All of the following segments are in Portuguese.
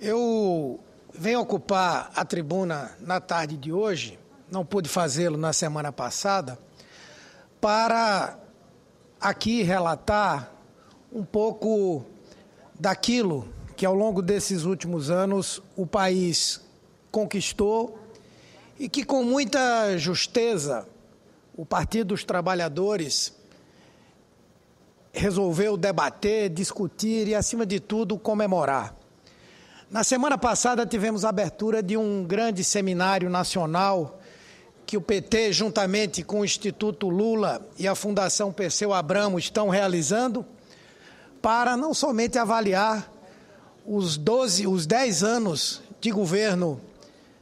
Eu venho ocupar a tribuna na tarde de hoje, não pude fazê-lo na semana passada, para aqui relatar um pouco daquilo que ao longo desses últimos anos o país conquistou e que com muita justeza o Partido dos Trabalhadores resolveu debater, discutir e, acima de tudo, comemorar. Na semana passada tivemos a abertura de um grande seminário nacional que o PT, juntamente com o Instituto Lula e a Fundação Perseu Abramo, estão realizando para não somente avaliar os 12, os 10 anos de governo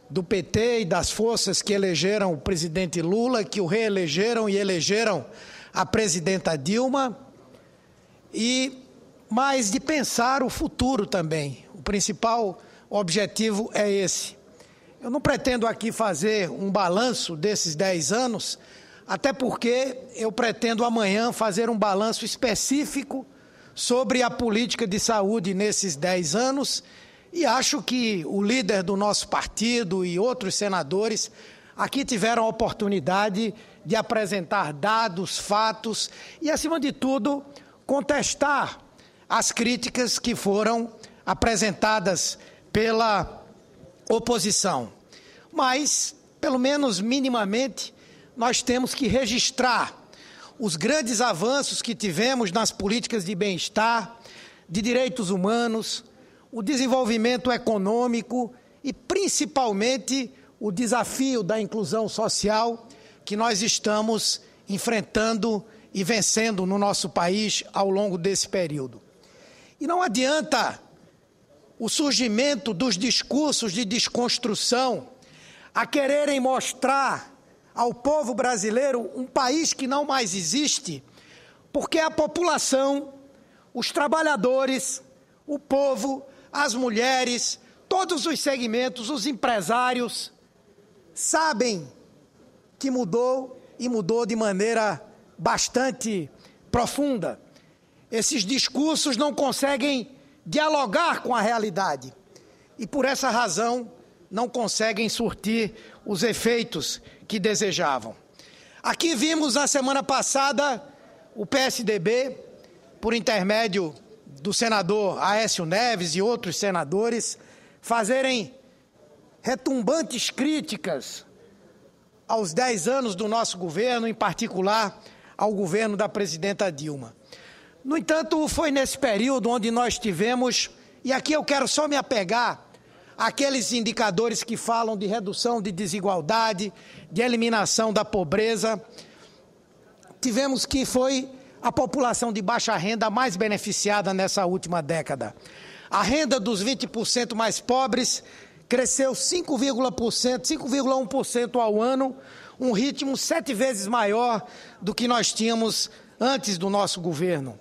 do PT e das forças que elegeram o presidente Lula, que o reelegeram e elegeram a presidenta Dilma, e mais de pensar o futuro também. O principal objetivo é esse. Eu não pretendo aqui fazer um balanço desses 10 anos, até porque eu pretendo amanhã fazer um balanço específico sobre a política de saúde nesses 10 anos e acho que o líder do nosso partido e outros senadores aqui tiveram a oportunidade de apresentar dados, fatos e, acima de tudo, contestar as críticas que foram apresentadas pela oposição. Mas, pelo menos minimamente, nós temos que registrar os grandes avanços que tivemos nas políticas de bem-estar, de direitos humanos, o desenvolvimento econômico e, principalmente, o desafio da inclusão social que nós estamos enfrentando e vencendo no nosso país ao longo desse período. E não adianta o surgimento dos discursos de desconstrução a quererem mostrar ao povo brasileiro um país que não mais existe, porque a população, os trabalhadores, o povo as mulheres, todos os segmentos, os empresários, sabem que mudou e mudou de maneira bastante profunda. Esses discursos não conseguem dialogar com a realidade e, por essa razão, não conseguem surtir os efeitos que desejavam. Aqui vimos na semana passada o PSDB, por intermédio do senador Aécio Neves e outros senadores fazerem retumbantes críticas aos 10 anos do nosso governo, em particular ao governo da presidenta Dilma. No entanto, foi nesse período onde nós tivemos, e aqui eu quero só me apegar àqueles indicadores que falam de redução de desigualdade, de eliminação da pobreza, tivemos que foi a população de baixa renda mais beneficiada nessa última década. A renda dos 20% mais pobres cresceu 5,1% ao ano, um ritmo sete vezes maior do que nós tínhamos antes do nosso governo.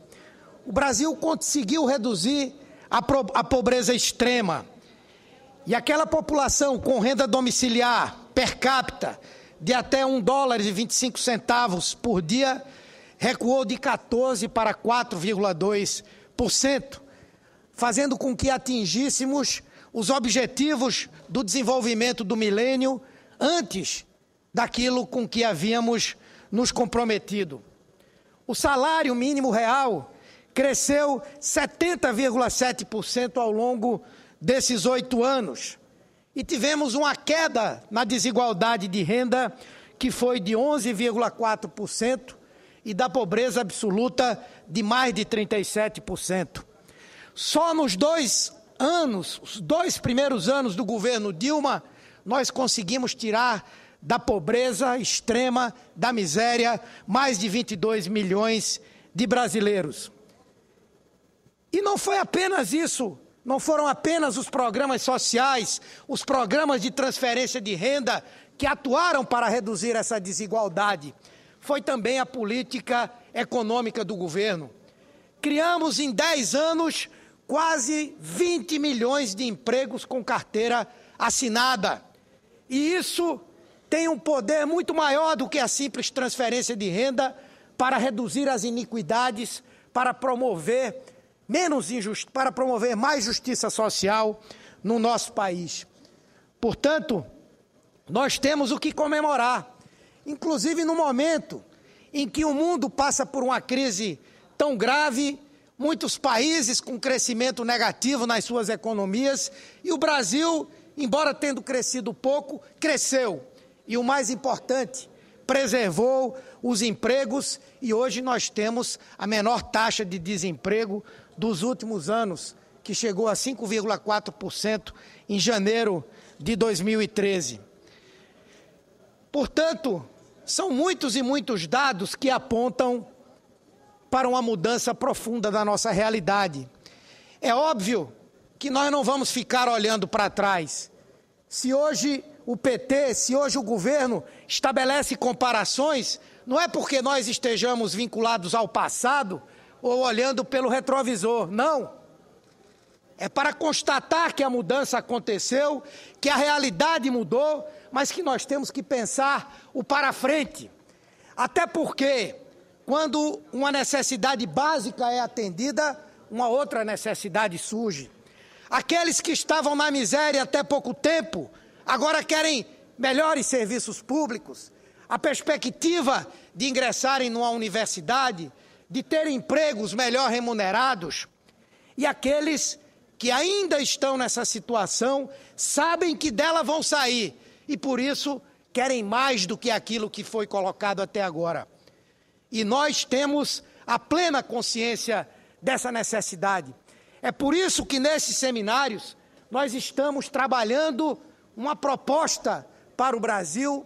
O Brasil conseguiu reduzir a, a pobreza extrema. E aquela população com renda domiciliar per capita de até um dólar e 25 centavos por dia recuou de 14% para 4,2%, fazendo com que atingíssemos os objetivos do desenvolvimento do milênio antes daquilo com que havíamos nos comprometido. O salário mínimo real cresceu 70,7% ao longo desses oito anos. E tivemos uma queda na desigualdade de renda que foi de 11,4% e da pobreza absoluta de mais de 37%. Só nos dois anos, os dois primeiros anos do governo Dilma, nós conseguimos tirar da pobreza extrema, da miséria, mais de 22 milhões de brasileiros. E não foi apenas isso, não foram apenas os programas sociais, os programas de transferência de renda que atuaram para reduzir essa desigualdade foi também a política econômica do governo. Criamos em 10 anos quase 20 milhões de empregos com carteira assinada. E isso tem um poder muito maior do que a simples transferência de renda para reduzir as iniquidades, para promover menos injustiça, para promover mais justiça social no nosso país. Portanto, nós temos o que comemorar, inclusive no momento em que o mundo passa por uma crise tão grave, muitos países com crescimento negativo nas suas economias, e o Brasil, embora tendo crescido pouco, cresceu. E o mais importante, preservou os empregos e hoje nós temos a menor taxa de desemprego dos últimos anos, que chegou a 5,4% em janeiro de 2013. Portanto, são muitos e muitos dados que apontam para uma mudança profunda da nossa realidade. É óbvio que nós não vamos ficar olhando para trás. Se hoje o PT, se hoje o governo estabelece comparações, não é porque nós estejamos vinculados ao passado ou olhando pelo retrovisor, não. É para constatar que a mudança aconteceu, que a realidade mudou, mas que nós temos que pensar o para frente. Até porque, quando uma necessidade básica é atendida, uma outra necessidade surge. Aqueles que estavam na miséria até pouco tempo, agora querem melhores serviços públicos, a perspectiva de ingressarem numa universidade, de ter empregos melhor remunerados, e aqueles que ainda estão nessa situação sabem que dela vão sair e por isso querem mais do que aquilo que foi colocado até agora. E nós temos a plena consciência dessa necessidade. É por isso que nesses seminários nós estamos trabalhando uma proposta para o Brasil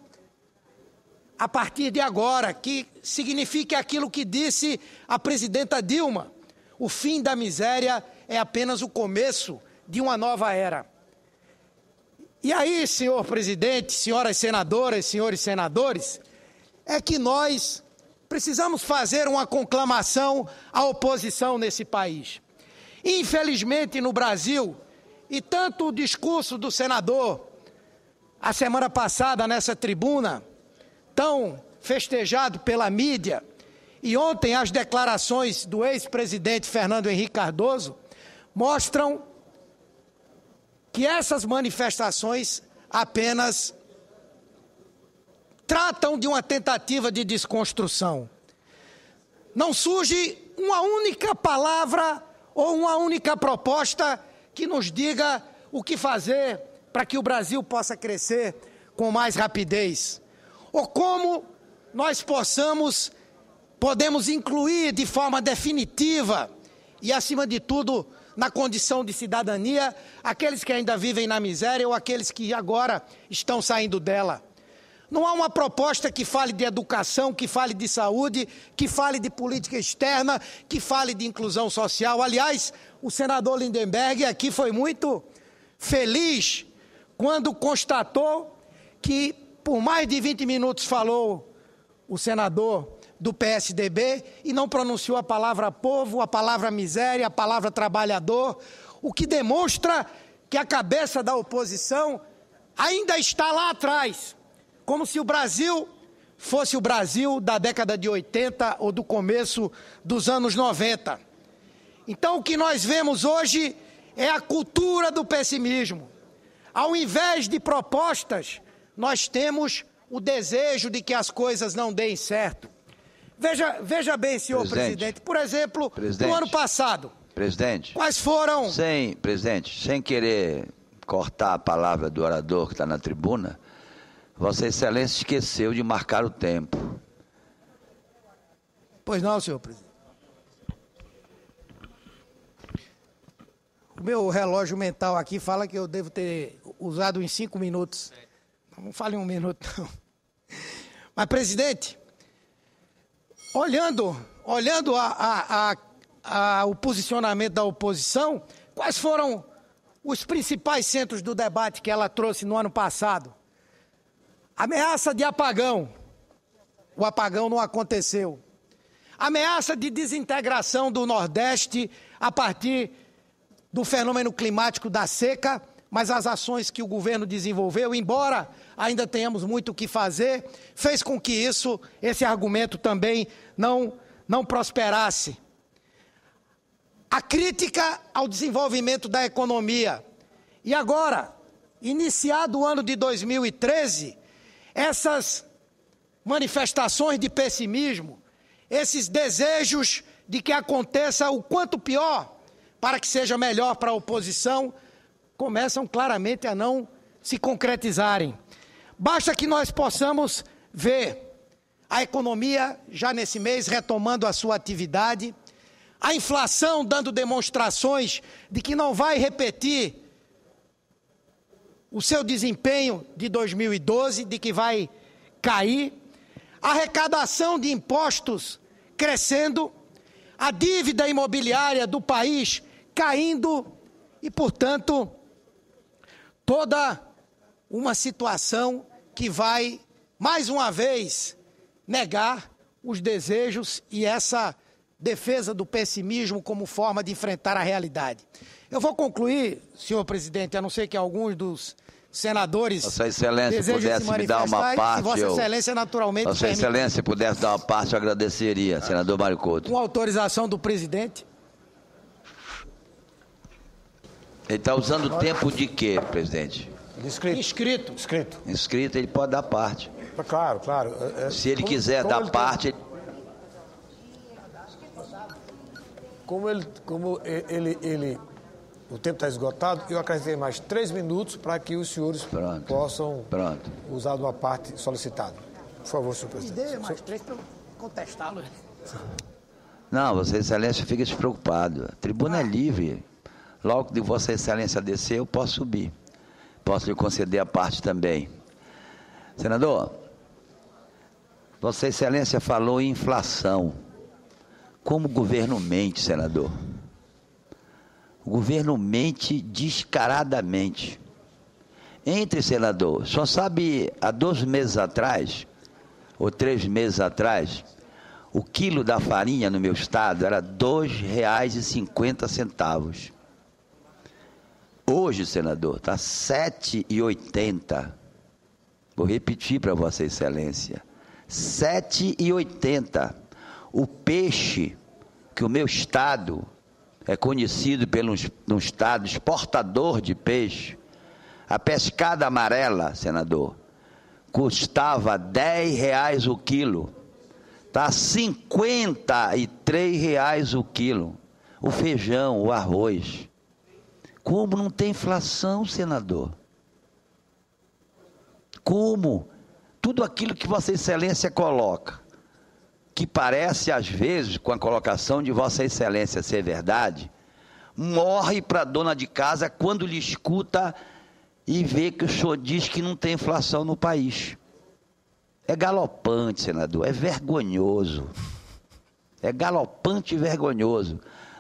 a partir de agora, que signifique aquilo que disse a presidenta Dilma: o fim da miséria é apenas o começo de uma nova era. E aí, senhor presidente, senhoras senadoras, senhores senadores, é que nós precisamos fazer uma conclamação à oposição nesse país. Infelizmente, no Brasil, e tanto o discurso do senador, a semana passada nessa tribuna, tão festejado pela mídia, e ontem as declarações do ex-presidente Fernando Henrique Cardoso mostram que essas manifestações apenas tratam de uma tentativa de desconstrução. Não surge uma única palavra ou uma única proposta que nos diga o que fazer para que o Brasil possa crescer com mais rapidez, ou como nós possamos podemos incluir de forma definitiva e acima de tudo na condição de cidadania aqueles que ainda vivem na miséria ou aqueles que agora estão saindo dela. Não há uma proposta que fale de educação, que fale de saúde, que fale de política externa, que fale de inclusão social. Aliás, o senador Lindenberg aqui foi muito feliz quando constatou que, por mais de 20 minutos, falou o senador do PSDB e não pronunciou a palavra povo, a palavra miséria, a palavra trabalhador, o que demonstra que a cabeça da oposição ainda está lá atrás, como se o Brasil fosse o Brasil da década de 80 ou do começo dos anos 90. Então, o que nós vemos hoje é a cultura do pessimismo. Ao invés de propostas, nós temos o desejo de que as coisas não deem certo. Veja, veja bem, senhor presidente. presidente. Por exemplo, presidente, no ano passado. Presidente. Quais foram. Sem, presidente, sem querer cortar a palavra do orador que está na tribuna, Vossa Excelência esqueceu de marcar o tempo. Pois não, senhor presidente. O meu relógio mental aqui fala que eu devo ter usado em cinco minutos. Não fale um minuto, não. Mas, presidente, olhando, olhando a, a, a, o posicionamento da oposição, quais foram os principais centros do debate que ela trouxe no ano passado? Ameaça de apagão. O apagão não aconteceu. Ameaça de desintegração do Nordeste a partir do fenômeno climático da seca, mas as ações que o governo desenvolveu, embora ainda tenhamos muito o que fazer, fez com que isso, esse argumento também não, não prosperasse. A crítica ao desenvolvimento da economia, E agora, iniciado o ano de 2013, essas manifestações de pessimismo, esses desejos de que aconteça o quanto pior para que seja melhor para a oposição, começam claramente a não se concretizarem. Basta que nós possamos ver a economia já nesse mês retomando a sua atividade, a inflação dando demonstrações de que não vai repetir o seu desempenho de 2012, de que vai cair, a arrecadação de impostos crescendo, a dívida imobiliária do país caindo e, portanto, toda uma situação que vai, mais uma vez, negar os desejos e essa defesa do pessimismo como forma de enfrentar a realidade. Eu vou concluir, senhor presidente, a não ser que alguns dos senadores. Vossa Excelência pudesse me dar uma parte. Vossa Excelência, naturalmente. Vossa permite. Excelência pudesse dar uma parte, eu agradeceria, senador Mário Couto. Com autorização do presidente. Ele está usando o tempo de quê, presidente? Inscrito. Inscrito. Inscrito. Inscrito, ele pode dar parte. Claro, claro. É, é Se ele como, quiser como dar ele parte. Como ele, como ele, ele o tempo está esgotado, eu acrescentei mais três minutos para que os senhores Pronto. possam Pronto. usar uma parte solicitada. Por favor, senhor presidente. Me dê mais três para contestá-lo. Não, Vossa Excelência fica despreocupado. A tribuna ah. é livre. Logo que Vossa Excelência descer, eu posso subir. Posso lhe conceder a parte também. Senador, Vossa Excelência falou em inflação. Como o governo mente, senador? O governo mente descaradamente. Entre, senador, só sabe, há dois meses atrás, ou três meses atrás, o quilo da farinha no meu estado era R$ 2,50. Hoje, senador, está R$ 7,80. Vou repetir para Vossa Excelência. R$ 7,80. O peixe que o meu estado é conhecido pelo um estado exportador de peixe. A pescada amarela, senador, custava 10 reais o quilo. Está 53 reais o quilo. O feijão, o arroz. Como não tem inflação, senador? Como? Tudo aquilo que Vossa Excelência coloca que parece às vezes, com a colocação de Vossa Excelência ser verdade, morre para a dona de casa quando lhe escuta e vê que o senhor diz que não tem inflação no país. É galopante, senador, é vergonhoso. É galopante e vergonhoso.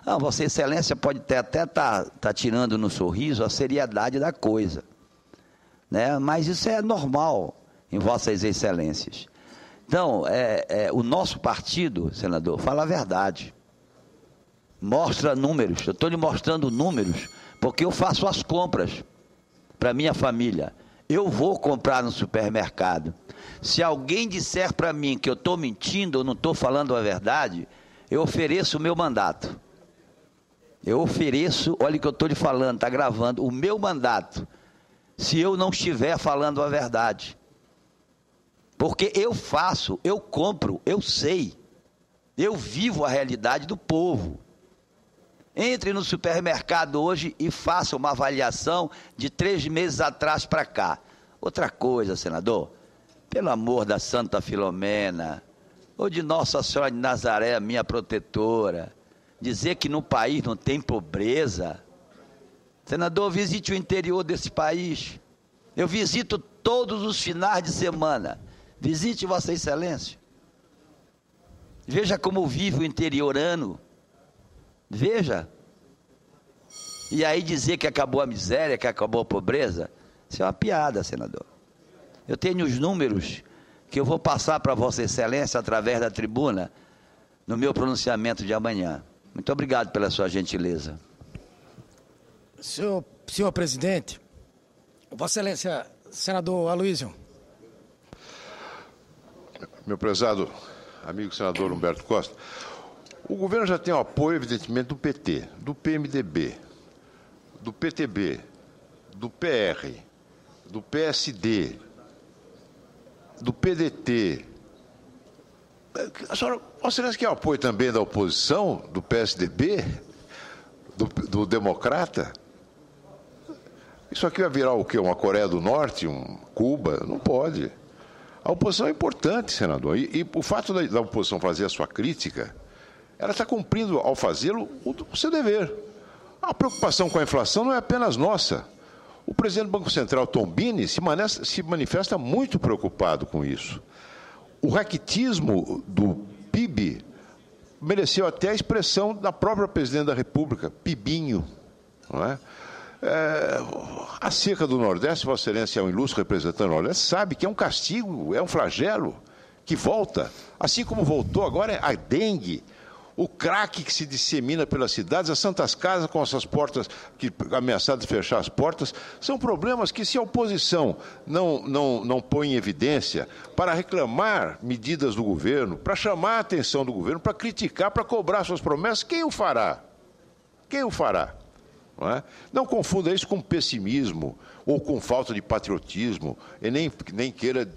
Ah, Vossa Excelência pode ter, até estar tá, tá tirando no sorriso a seriedade da coisa. Né? Mas isso é normal em Vossas Excelências. Então, é, é, o nosso partido, senador, fala a verdade. Mostra números. Eu estou lhe mostrando números porque eu faço as compras para minha família. Eu vou comprar no supermercado. Se alguém disser para mim que eu estou mentindo ou não estou falando a verdade, eu ofereço o meu mandato. Eu ofereço, olha o que eu estou lhe falando, está gravando, o meu mandato, se eu não estiver falando a verdade. Porque eu faço, eu compro, eu sei. Eu vivo a realidade do povo. Entre no supermercado hoje e faça uma avaliação de três meses atrás para cá. Outra coisa, senador, pelo amor da Santa Filomena, ou de Nossa Senhora de Nazaré, minha protetora, dizer que no país não tem pobreza. Senador, visite o interior desse país. Eu visito todos os finais de semana. Visite Vossa Excelência. Veja como vive o interiorano. Veja. E aí dizer que acabou a miséria, que acabou a pobreza, isso é uma piada, senador. Eu tenho os números que eu vou passar para Vossa Excelência através da tribuna no meu pronunciamento de amanhã. Muito obrigado pela sua gentileza. Senhor, senhor presidente, Vossa Excelência, senador Aloysio meu prezado amigo senador Humberto Costa, o governo já tem o apoio, evidentemente, do PT, do PMDB, do PTB, do PR, do PSD, do PDT. A senhora, a senhora quer apoio também da oposição, do PSDB, do, do Democrata? Isso aqui vai virar o quê? Uma Coreia do Norte, um Cuba? Não pode. A oposição é importante, senador. E, e o fato da, da, oposição fazer a sua crítica, ela está cumprindo, ao fazê-lo, o, o seu dever. A preocupação com a inflação não é apenas nossa. O presidente do Banco Central, Tom Bini, se, se manifesta muito preocupado com isso. O raquitismo do PIB mereceu até a expressão da própria presidente da República, Pibinho. Não é? É, do Nordeste, Vossa Excelência é um ilustre representante do Nordeste, sabe que é um castigo, é um flagelo que volta. Assim como voltou agora a dengue, o crack que se dissemina pelas cidades, as santas casas com essas portas que ameaçadas de fechar as portas, são problemas que se a oposição não, não, não põe em evidência para reclamar medidas do governo, para chamar a atenção do governo, para criticar, para cobrar suas promessas, quem o fará? Quem o fará? Não, é? não confunda isso com pessimismo ou com falta de patriotismo, e nem, nem queira,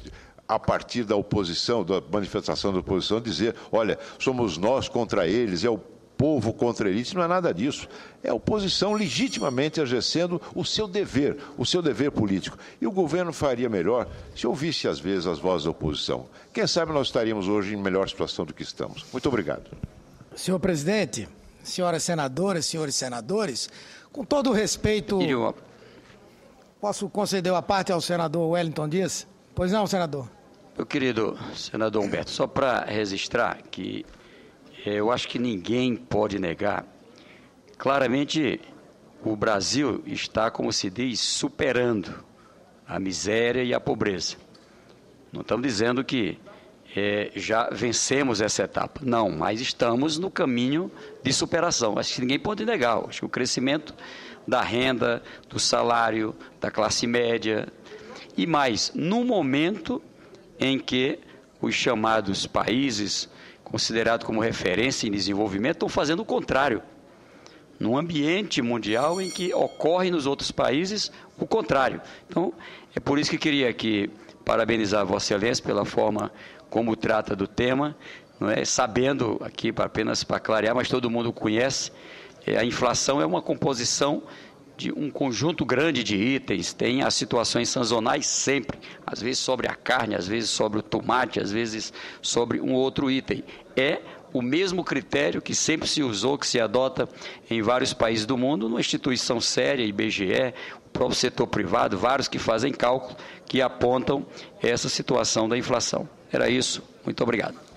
a partir da oposição, da manifestação da oposição, dizer: olha, somos nós contra eles, é o povo contra eles. Não é nada disso. É a oposição legitimamente exercendo o seu dever, o seu dever político. E o governo faria melhor se ouvisse, às vezes, as vozes da oposição. Quem sabe nós estaríamos hoje em melhor situação do que estamos. Muito obrigado. Senhor presidente, senhoras senadoras, senhores senadores, com todo o respeito. Posso conceder a parte ao senador Wellington Dias? Pois não, senador. Meu querido senador Humberto, só para registrar que eh, eu acho que ninguém pode negar. Claramente, o Brasil está, como se diz, superando a miséria e a pobreza. Não estamos dizendo que é, já vencemos essa etapa. Não, mas estamos no caminho de superação. Acho que ninguém pode negar. Acho que o crescimento da renda, do salário, da classe média e mais, no momento em que os chamados países considerados como referência em desenvolvimento estão fazendo o contrário. Num ambiente mundial em que ocorre nos outros países o contrário. Então, é por isso que queria aqui parabenizar Vossa Excelência pela forma como trata do tema, é? sabendo aqui apenas para clarear, mas todo mundo conhece, é, a inflação é uma composição de um conjunto grande de itens, tem as situações sazonais sempre, às vezes sobre a carne, às vezes sobre o tomate, às vezes sobre um outro item. É o mesmo critério que sempre se usou, que se adota em vários países do mundo, numa instituição séria, IBGE, o próprio setor privado, vários que fazem cálculo, que apontam essa situação da inflação. Era isso. Muito obrigado.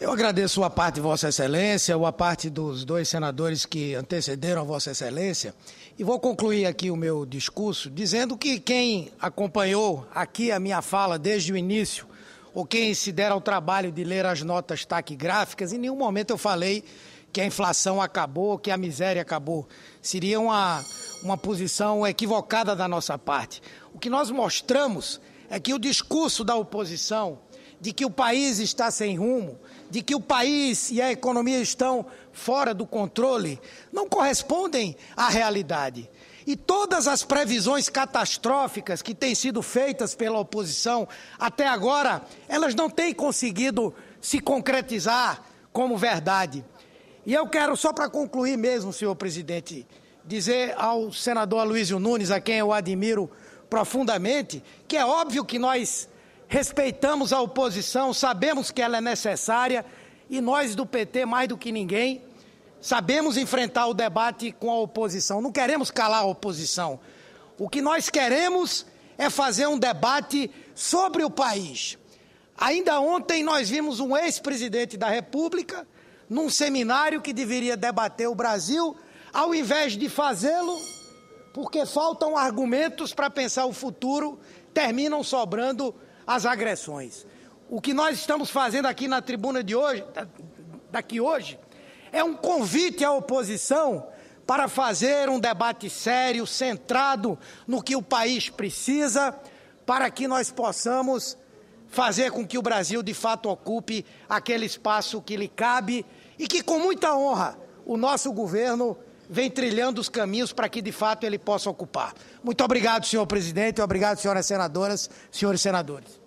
Eu agradeço a parte de Vossa Excelência, a parte dos dois senadores que antecederam a Vossa Excelência, e vou concluir aqui o meu discurso dizendo que quem acompanhou aqui a minha fala desde o início, ou quem se der ao trabalho de ler as notas taquigráficas, em nenhum momento eu falei que a inflação acabou, que a miséria acabou. Seria uma, uma posição equivocada da nossa parte. O que nós mostramos é que o discurso da oposição de que o país está sem rumo, de que o país e a economia estão fora do controle, não correspondem à realidade. E todas as previsões catastróficas que têm sido feitas pela oposição até agora, elas não têm conseguido se concretizar como verdade. E eu quero, só para concluir mesmo, senhor presidente, dizer ao senador Aloysio Nunes, a quem eu admiro profundamente, que é óbvio que nós respeitamos a oposição, sabemos que ela é necessária e nós do PT, mais do que ninguém, sabemos enfrentar o debate com a oposição. Não queremos calar a oposição. O que nós queremos é fazer um debate sobre o país. Ainda ontem nós vimos um ex-presidente da República num seminário que deveria debater o Brasil, ao invés de fazê-lo, porque faltam argumentos para pensar o futuro, terminam sobrando as agressões. O que nós estamos fazendo aqui na tribuna de hoje, daqui hoje, é um convite à oposição para fazer um debate sério, centrado no que o país precisa, para que nós possamos fazer com que o Brasil de fato ocupe aquele espaço que lhe cabe e que com muita honra o nosso governo vem trilhando os caminhos para que, de fato, ele possa ocupar. Muito obrigado, senhor presidente, obrigado, senhoras senadoras, senhores senadores.